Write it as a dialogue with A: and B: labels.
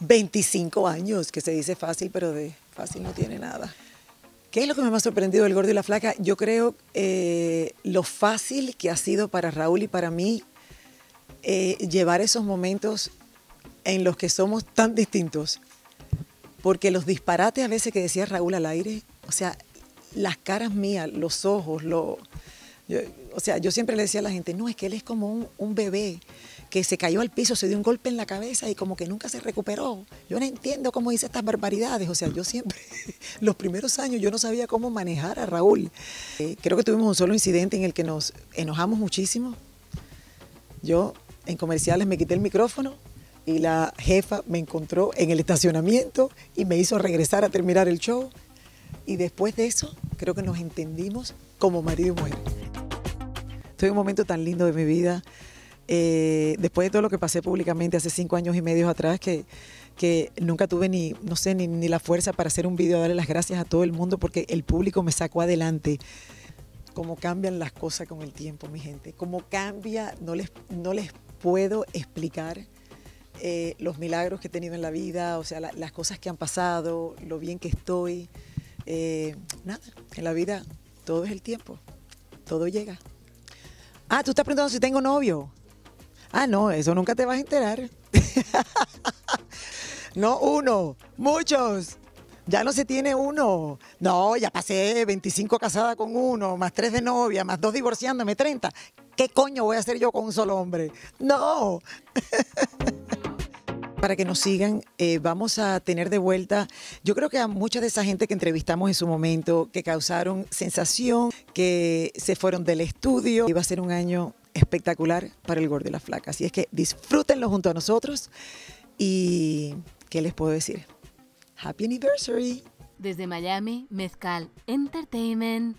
A: 25 años, que se dice fácil, pero de fácil no tiene nada. ¿Qué es lo que me ha sorprendido del gordo y la flaca? Yo creo eh, lo fácil que ha sido para Raúl y para mí eh, llevar esos momentos en los que somos tan distintos. Porque los disparates a veces que decía Raúl al aire, o sea, las caras mías, los ojos, lo, o sea, yo siempre le decía a la gente, no, es que él es como un, bebé que se cayó al piso, se dio un golpe en la cabeza y como que nunca se recuperó. Yo no entiendo cómo dice estas barbaridades. O sea, yo siempre, los primeros años yo no sabía cómo manejar a Raúl. Eh, creo que tuvimos un solo incidente en el que nos enojamos muchísimo. Yo en comerciales me quité el micrófono y la jefa me encontró en el estacionamiento y me hizo regresar a terminar el show. Y después de eso, creo que nos entendimos como marido y mujer. En un momento tan lindo de mi vida. Eh, después de todo lo que pasé públicamente hace cinco años y medio atrás, que, que nunca tuve ni, no sé, ni, la fuerza para hacer un video, darle las gracias a todo el mundo porque el público me sacó adelante. Cómo cambian las cosas con el tiempo, mi gente. Cómo cambia, no les, no les puedo explicar eh, los milagros que he tenido en la vida, o sea, las cosas que han pasado, lo bien que estoy. Eh, nada, en la vida todo es el tiempo, todo llega. Ah, tú estás preguntando si tengo novio. Ah, no, eso nunca te vas a enterar. no uno, muchos. Ya no se tiene uno. No, ya pasé 25 casada con uno, más tres de novia, más dos divorciándome, 30. ¿Qué coño voy a hacer yo con un solo hombre? No. para que nos sigan. Eh, vamos a tener de vuelta, yo creo que a mucha de esa gente que entrevistamos en su momento, que causaron sensación, que se fueron del estudio. Iba a ser un año espectacular para el Gordo y la Flaca. Así es que disfrútenlo junto a nosotros. Y, ¿qué les puedo decir? Happy Anniversary.
B: Desde Miami, Mezcal Entertainment